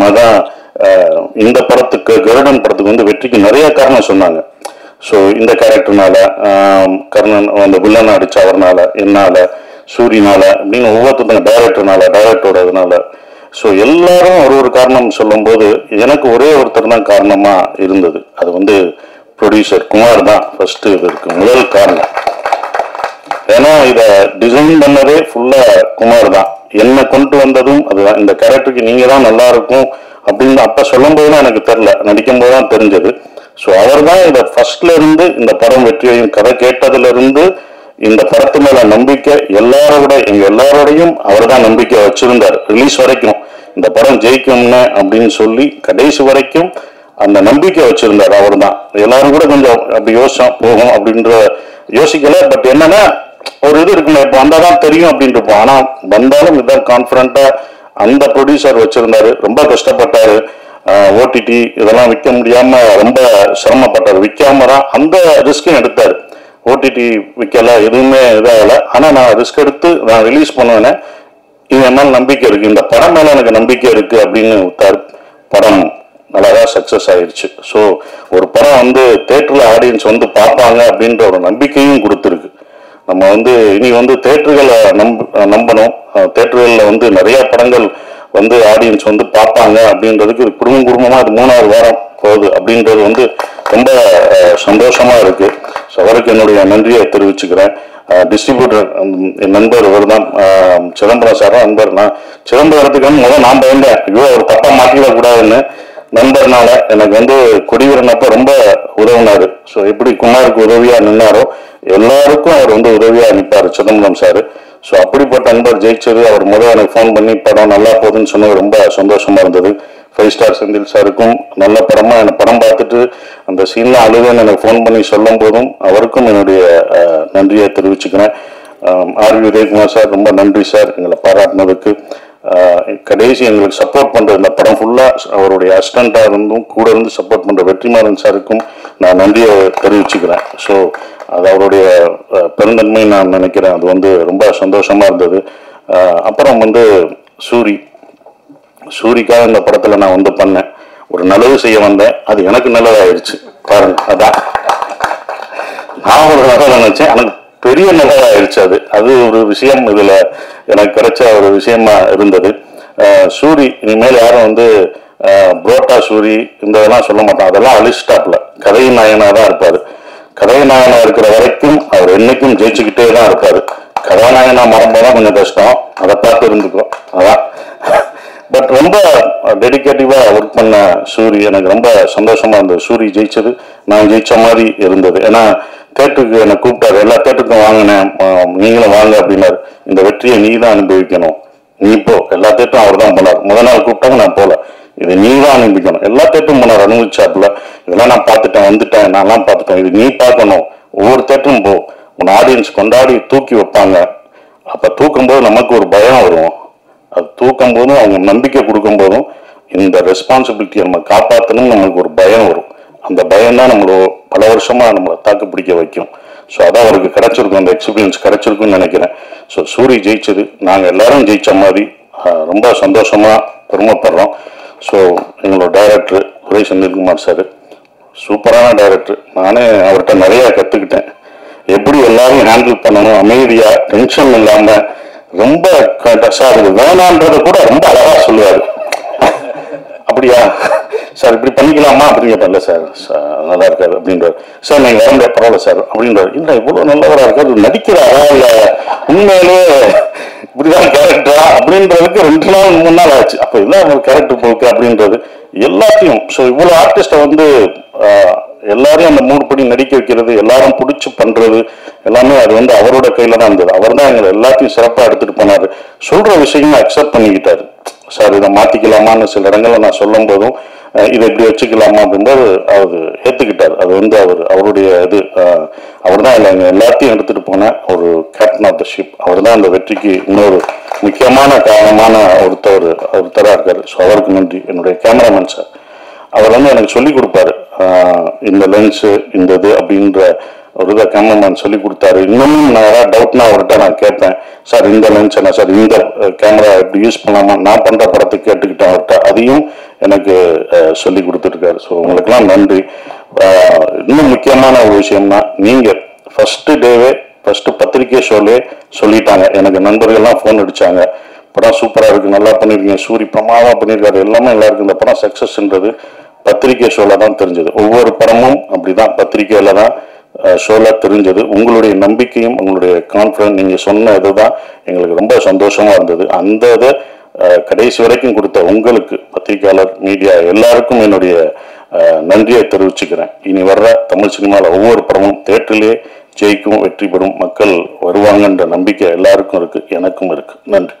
அது அஹ், இந்த படத்துக்கு கருடன் படத்துக்கு வந்து வெற்றிக்கு நிறைய காரணம் சொன்னாங்க. ஸோ இந்த கேரக்டர்னால கர்ணன் அந்த வில்லன் அடிச்ச அவர்னால என்னால சூரியனால அப்படின்னு ஒவ்வொருத்தங்க டைரக்டர்னால டைரக்டரோட இதனால ஸோ எல்லாரும் ஒரு ஒரு காரணம் சொல்லும்போது எனக்கு ஒரே ஒருத்தர் தான் காரணமா இருந்தது. அது வந்து ப்ரொடியூசர் குமார் தான். ஃபர்ஸ்ட் இதற்கு முதல் காரணம். ஏன்னா இத டிசைன் பண்ணதே ஃபுல்லா குமார் தான். என்ன கொண்டு வந்ததும் அதுதான் இந்த கேரக்டருக்கு நீங்க தான் நல்லா இருக்கும் அப்படின்னு அப்ப சொல்லும் போது தான் எனக்கு தெரியல. நடிக்கும் போது தான் தெரிஞ்சது. ஸோ அவர் தான் இதை ஃபர்ஸ்ட்ல இருந்து இந்த படம் வெற்றியையும் கதை கேட்டதுல இருந்து இந்த படத்து மேல நம்பிக்கை எல்லாரோட எங்க எல்லாரோடையும் அவர் தான் நம்பிக்கை வச்சிருந்தார். ரிலீஸ் வரைக்கும். இந்த படம் ஜெயிக்கும்னு அப்படின்னு சொல்லி கடைசி வரைக்கும் அந்த நம்பிக்கை வச்சிருந்தார் அவர் தான் எல்லாரும் கூட கொஞ்சம் அப்படி யோசிச்சோம் போகும் அப்படின்ற யோசிக்கல. பட் என்னன்னா ஒரு இது இருக்குல்ல இப்போ வந்தாதான் தெரியும் அப்படின்ட்டு இருப்போம் ஆனால் வந்தாலும் இதான் கான்ஃபிடண்ட்டாக அந்த ப்ரொடியூசர் வச்சுருந்தாரு. ரொம்ப கஷ்டப்பட்டார். ஓடிடி இதெல்லாம் விற்க முடியாமல் ரொம்ப சிரமப்பட்டார். விற்காம தான் அந்த ரிஸ்க்கும் எடுத்தார். ஓடிடி விற்கலை எதுவுமே இதாகலை. ஆனால் நான் ரிஸ்க் எடுத்து நான் ரிலீஸ் பண்ணுவேனே. இது என் நம்பிக்கை இருக்குது இந்த படம் மேலே எனக்கு நம்பிக்கை இருக்குது அப்படின்னு விட்டார் படம் நல்லா சக்ஸஸ் ஆயிடுச்சு ஸோ ஒரு படம் வந்து தேட்டரில் ஆடியன்ஸ் வந்து பார்ப்பாங்க அப்படின்ற ஒரு நம்பிக்கையும் கொடுத்துருக்கு. நம்ம வந்து இனி வந்து தேட்டர்களை நம்ப நம்பணும். தேட்டர்களில் வந்து நிறைய படங்கள் வந்து ஆடியன்ஸ் வந்து பார்ப்பாங்க அப்படின்றதுக்கு இது குடும்பம் குடும்பமாக இது மூணாவது வாரம் போகுது அப்படின்றது வந்து ரொம்ப சந்தோஷமாக இருக்குது இருக்கு. ஸோ அவருக்கு என்னுடைய நன்றியை தெரிவிச்சுக்கிறேன். டிஸ்ட்ரிபியூட்டர் என் நண்பர் இவர் தான் சிதம்பரம் சார் நண்பர் நான். சிதம்பரத்துக்கு வந்து முதல் நான் பயந்தேன். ஐயோ ஒரு தப்பாக மாட்டிடக்கூடாதுன்னு. நண்பர்னால எனக்கு வந்து கொடிவீரனப்ப ரொம்ப உதவினார். ஸோ எப்படி குமாருக்கு உதவியாக நின்னாரோ எல்லாருக்கும் அவர் வந்து உதவியாக அனுப்பார் சிதம்பரம் சார். ஸோ அப்படிப்பட்ட நண்பர் ஜெயிச்சது அவர் முதல் எனக்கு ஃபோன் பண்ணி படம் நல்லா போகுதுன்னு சொன்னது ரொம்ப சந்தோஷமாக இருந்தது. ஃபைவ் ஸ்டார் செந்தில் சாருக்கும் நல்ல படமாக எனக்கு படம் பார்த்துட்டு அந்த சீனில் அழுதுன்னு எனக்கு ஃபோன் பண்ணி சொல்லும் போதும் அவருக்கும் என்னுடைய நன்றியை தெரிவிச்சுக்கிறேன். ஆர் வி உதயகுமார் சார் ரொம்ப நன்றி சார் எங்களை பாராட்டினதுக்கு. கடைசி எங்களுக்கு சப்போர்ட் பண்ணுற இந்த படம் ஃபுல்லாக அவருடைய அசிஸ்டண்டா இருந்தும் கூட இருந்து சப்போர்ட் பண்ணுற வெற்றிமாறன் சாருக்கும் நான் நன்றியை தெரிவிச்சுக்கிறேன். ஸோ அது அவருடைய பெருந்தன்மை நான் நினைக்கிறேன். அது வந்து ரொம்ப சந்தோஷமா இருந்தது. அப்புறம் வந்து சூரி. சூரிக்காக இந்த படத்துல நான் வந்து பண்ணேன். ஒரு நல்லது செய்ய வந்தேன். அது எனக்கு நல்லதாயிடுச்சு பாருங்க அதான். நான் ஒரு நல்லதை நினச்சேன். எனக்கு பெரிய நல்லதாயிடுச்சு அது. அது ஒரு விஷயம். இதில் எனக்கு கிடைச்ச ஒரு விஷயமா இருந்தது. சூரி இனிமேல் யாரும் வந்து புரோட்டா சூரி இந்த இதெல்லாம் சொல்ல மாட்டான் அதெல்லாம் அழிச்சிட்டாப்ல கதை நாயனாக தான் இருப்பார். கதாநாயகனா இருக்கிற வரைக்கும் அவர் என்னைக்கும் ஜெயிச்சுக்கிட்டே தான் இருக்காரு கதாநாயகனா மறந்தாதான் கொஞ்சம் கஷ்டம். அதை பார்த்து இருந்துக்கிறோம் அதான். பட் ரொம்ப டெடிக்கேட்டிவா ஒர்க் பண்ண சூரி எனக்கு ரொம்ப சந்தோஷமா இருந்தது. சூரி ஜெயிச்சது நான் ஜெயிச்ச மாதிரி இருந்தது. ஏன்னா தேட்டருக்கு என்னை கூப்பிட்டாரு. எல்லா தேட்டருக்கும் வாங்கினேன். நீங்களும் வாங்க அப்படின்னாரு. இந்த வெற்றியை நீ தான் அனுபவிக்கணும். நீ இப்போ எல்லா தேட்டரும் அவர் தான் போனார். முதல் நாள் கூப்பிட்டாங்க நான் போல. இது நீ தான் அனுபவிக்கணும் எல்லா தேட்டரும் போனார் அனுபவிச்சாப்புல இதெல்லாம் நான் பார்த்துட்டேன் வந்துட்டேன் நான்லாம் பார்த்துட்டேன். இது நீ பார்க்கணும். ஒவ்வொரு தேட்டரும் போ. உன் ஆடியன்ஸ் கொண்டாடி தூக்கி வைப்பாங்க. அப்போ தூக்கும்போது நமக்கு ஒரு பயம் வரும். அது தூக்கும் போதும் அவங்க நம்பிக்கை கொடுக்கும் போதும் இந்த ரெஸ்பான்சிபிலிட்டியை நம்ம காப்பாற்றணும் நமக்கு ஒரு பயம் வரும். அந்த பயம் தான் நம்மளோ பல வருஷமா நம்மளை தாக்கு பிடிக்க வைக்கும். ஸோ அதான் அவருக்கு கிடைச்சிருக்கும். அந்த எக்ஸ்பீரியன்ஸ் கிடைச்சிருக்குன்னு நினைக்கிறேன். ஸோ சூரி ஜெயிச்சது. நாங்கள் எல்லாரும் ஜெயிச்ச மாதிரி ரொம்ப சந்தோஷமா பெருமைப்படுறோம். ஸோ எங்களோட டைரக்டர் உதய் செந்தில்குமார் சார் சூப்பரான டைரக்டர் நானே அவர்கிட்ட நிறையா கற்றுக்கிட்டேன் எப்படி எல்லாரையும் ஹேண்டில் பண்ணணும் அமைதியாக டென்ஷன் இல்லாமல் ரொம்ப சார் இது வேணான்றத கூட ரொம்ப அழகாக சொல்லுவார். அப்படியா? சார் இப்படி பண்ணிக்கலாமா? அப்படின்னு பண்ணல சார் நல்லா இருக்காரு அப்படின்றார். சார் நீங்கள் வரங்க பரவாயில்ல சார் அப்படின்றார். இல்லை இவ்வளோ நல்லவராக இருக்காரு நடிக்கிறாரா இல்லை? உண்மையிலேயே இப்படிதான் கேரக்டரா அப்படின்றதுக்கு ரெண்டு நாள் மூணு நாள் ஆச்சு. அப்ப இதுதான் கேரக்டர் போக்கு அப்படின்றது. எல்லாத்தையும் ஸோ இவ்வளவு ஆர்டிஸ்ட வந்து எல்லாரையும் அந்த மூணு படி நடிக்க வைக்கிறது எல்லாரும் பிடிச்சி பண்றது எல்லாமே அது வந்து அவரோட கையில தான் இருந்தது. அவர் தான் எங்களை எல்லாத்தையும் சிறப்பா எடுத்துட்டு போனாரு. சொல்ற விஷயமும் அக்செப்ட் பண்ணிக்கிட்டாரு. சார் இதை மாத்திக்கலாமான்னு சில இடங்கள்ல நான் சொல்லும் போதும் இதை இப்படி வச்சுக்கலாமா அப்படின்றது அவர் ஏற்றுக்கிட்டார் அது வந்து அவர் அவருடைய இது அவர் தான் எங்க எல்லாத்தையும் எடுத்துகிட்டு போன ஒரு கேப்டன் ஆஃப் த ஷிப் அவர் தான் அந்த வெற்றிக்கு இன்னொரு முக்கியமான காரணமான ஒருத்தர் ஒருத்தராக இருக்கார். ஸோ அவருக்கு நன்றி. என்னுடைய கேமராமேன் சார் அவர் வந்து எனக்கு சொல்லி கொடுப்பாரு. இந்த லென்ஸு இந்த இது அப்படின்ற ஒரு இதை கேமராமேன் சொல்லி கொடுத்தாரு. இன்னமும் நான் ஏதாவது டவுட்னா அவர்கிட்ட நான் கேட்பேன். சார் இந்த லென்ஸ் என்ன? சார் இந்த கேமரா எப்படி யூஸ் பண்ணாமல் நான் பண்ணுற படத்தை கேட்டுக்கிட்டேன் அவர்கிட்ட. அதையும் எனக்கு சொல்லி கொடுத்துருக்காரு. ஸோ உங்களுக்கெல்லாம் நன்றி. இன்னும் முக்கியமான ஒரு விஷயம்னா நீங்கள் ஃபஸ்ட்டு டேவே ஃபஸ்ட்டு பத்திரிக்கை ஷோலே சொல்லிட்டாங்க. எனக்கு நண்பர்கள்லாம் ஃபோன் அடித்தாங்க படம் சூப்பராக இருக்குது நல்லா பண்ணியிருக்கீங்க சூரி பிரமாதமாக பண்ணியிருக்காரு எல்லாமே நல்லா இருக்குது இந்த படம் சக்ஸஸ்ன்றது பத்திரிக்கை ஷோவில் தான் தெரிஞ்சது. ஒவ்வொரு படமும் அப்படி தான் பத்திரிக்கையில் தான் ஷோவில் தெரிஞ்சது. உங்களுடைய நம்பிக்கையும் உங்களுடைய கான்ஃபிடன்ஸ் நீங்கள் சொன்ன இதுதான் எங்களுக்கு ரொம்ப சந்தோஷமாக இருந்தது. அந்த இதை கடைசி வரைக்கும் கொடுத்த உங்களுக்கு பத்திரிகையாளர் மீடியா எல்லாருக்கும் என்னுடைய நன்றியை தெரிவிச்சுக்கிறேன். இனி வர்ற தமிழ் சினிமாவில் ஒவ்வொரு படமும் தேட்டரிலே ஜெயிக்கும் வெற்றி பெறும் மக்கள் வருவாங்கன்ற நம்பிக்கை எல்லாருக்கும் இருக்குது எனக்கும் இருக்குது நன்றி.